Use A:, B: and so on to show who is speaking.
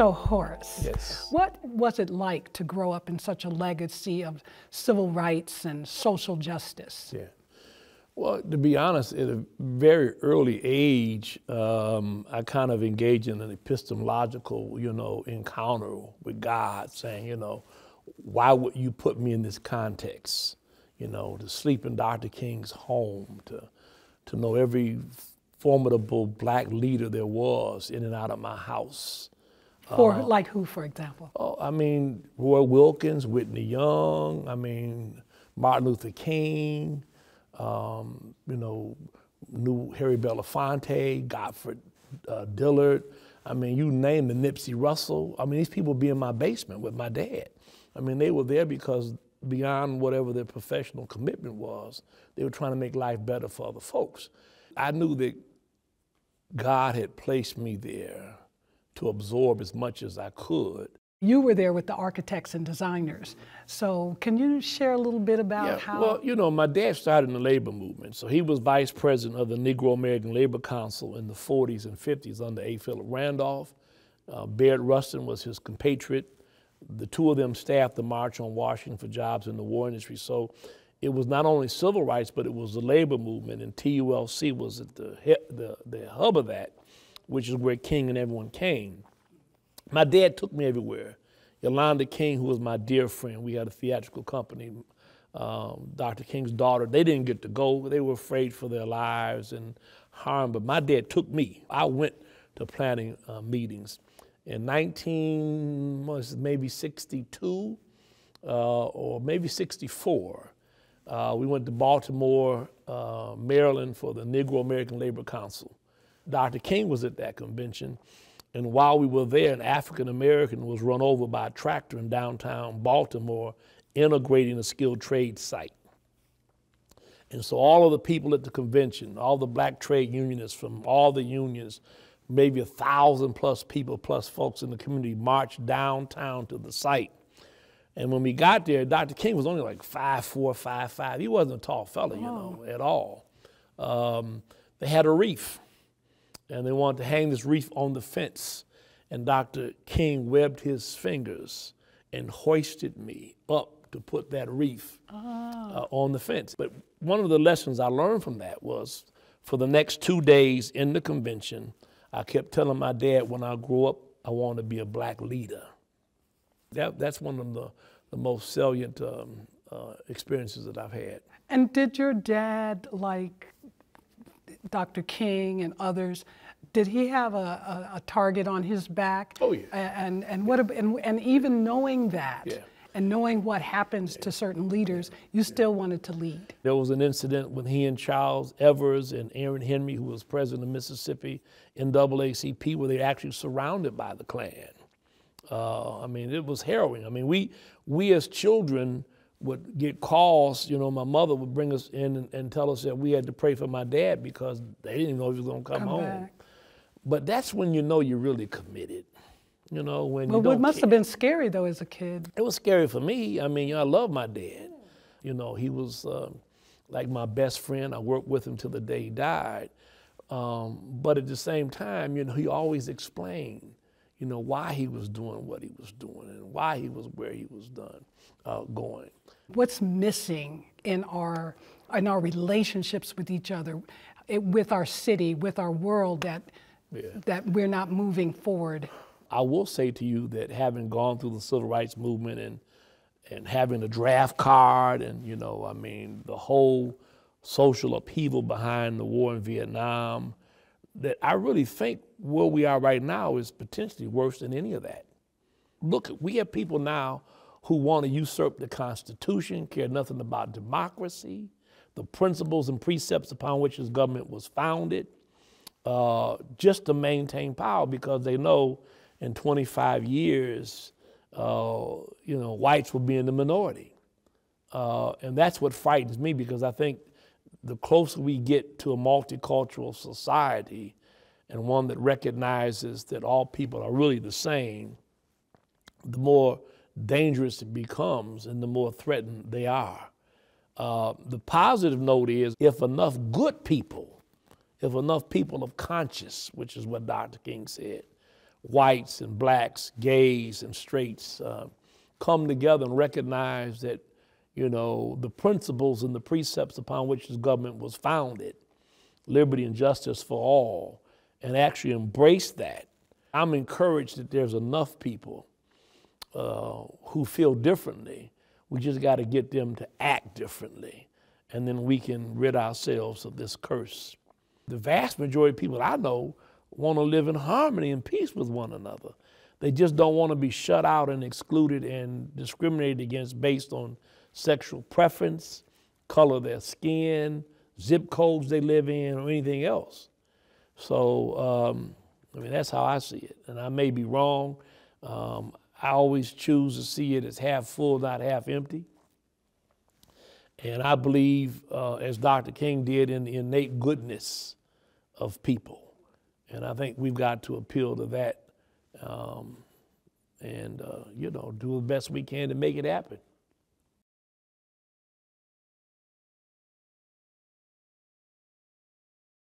A: So, Horace,
B: yes.
A: what was it like to grow up in such a legacy of civil rights and social justice?
B: Yeah. Well, to be honest, at a very early age, um, I kind of engaged in an epistemological, you know, encounter with God, saying, you know, why would you put me in this context? You know, to sleep in Dr. King's home, to to know every formidable black leader there was in and out of my house.
A: For uh, like who, for example?
B: Oh, I mean, Roy Wilkins, Whitney Young. I mean, Martin Luther King. Um, you know, knew Harry Belafonte, Godfrey uh, Dillard. I mean, you name the Nipsey Russell. I mean, these people be in my basement with my dad. I mean, they were there because beyond whatever their professional commitment was, they were trying to make life better for other folks. I knew that God had placed me there to absorb as much as I could.
A: You were there with the architects and designers. So, can you share a little bit about
B: yeah,
A: how?
B: Well, you know, my dad started in the labor movement. So, he was vice president of the Negro American Labor Council in the 40s and 50s under A. Philip Randolph. Uh, Bayard Rustin was his compatriot the two of them staffed the March on Washington for Jobs in the War Industry. So it was not only civil rights, but it was the labor movement, and TULC was at the, the, the hub of that, which is where King and everyone came. My dad took me everywhere. Yolanda King, who was my dear friend, we had a theatrical company, um, Dr. King's daughter, they didn't get to go. They were afraid for their lives and harm, but my dad took me. I went to planning uh, meetings in 19, was maybe 62 uh, or maybe 64. Uh, we went to Baltimore, uh, Maryland for the Negro American Labor Council. Dr. King was at that convention, and while we were there, an African American was run over by a tractor in downtown Baltimore, integrating a skilled trade site. And so all of the people at the convention, all the black trade unionists from all the unions, maybe a thousand plus people plus folks in the community marched downtown to the site. And when we got there, Dr. King was only like five four, five five. He wasn't a tall fella, you know, at all. Um, they had a reef, and they wanted to hang this wreath on the fence. And Dr. King webbed his fingers and hoisted me up to put that reef uh, on the fence. But one of the lessons I learned from that was for the next two days in the convention, I kept telling my dad when I grow up, I want to be a black leader. That, that's one of the, the most salient um, uh, experiences that I've had.
A: And did your dad, like Dr. King and others, did he have a, a, a target on his back?
B: Oh yeah.
A: And and what and, and even knowing that,
B: yeah
A: and knowing what happens to certain leaders, you still wanted to lead.
B: There was an incident when he and Charles Evers and Aaron Henry, who was president of Mississippi, in NAACP, where they actually surrounded by the Klan. Uh, I mean, it was harrowing. I mean, we we as children would get calls. You know, my mother would bring us in and, and tell us that we had to pray for my dad because they didn't know he was going to come, come home. Back. But that's when you know you're really committed. You know, when
A: well,
B: you don't
A: it must
B: care.
A: have been scary though as a kid.
B: It was scary for me. I mean, I love my dad. You know, he was um, like my best friend. I worked with him till the day he died. Um, but at the same time, you know, he always explained, you know, why he was doing what he was doing and why he was where he was done, uh, going.
A: What's missing in our in our relationships with each other, it, with our city, with our world that yeah. that we're not moving forward?
B: I will say to you that having gone through the civil rights movement and and having a draft card and you know, I mean, the whole social upheaval behind the war in Vietnam, that I really think where we are right now is potentially worse than any of that. Look, we have people now who want to usurp the Constitution, care nothing about democracy, the principles and precepts upon which this government was founded, uh, just to maintain power because they know in 25 years, uh, you know, whites will be in the minority. Uh, and that's what frightens me because I think the closer we get to a multicultural society and one that recognizes that all people are really the same, the more dangerous it becomes and the more threatened they are. Uh, the positive note is if enough good people, if enough people of conscience, which is what Dr. King said, whites and blacks, gays and straights uh, come together and recognize that, you know, the principles and the precepts upon which this government was founded, liberty and justice for all, and actually embrace that. I'm encouraged that there's enough people uh, who feel differently. We just got to get them to act differently, and then we can rid ourselves of this curse. The vast majority of people I know want to live in harmony and peace with one another. They just don't want to be shut out and excluded and discriminated against based on sexual preference, color of their skin, zip codes they live in, or anything else. So, um, I mean, that's how I see it. And I may be wrong. Um, I always choose to see it as half full, not half empty. And I believe, uh, as Dr. King did, in the innate goodness of people. And I think we've got to appeal to that um, and, uh, you know, do the best we can to make it happen.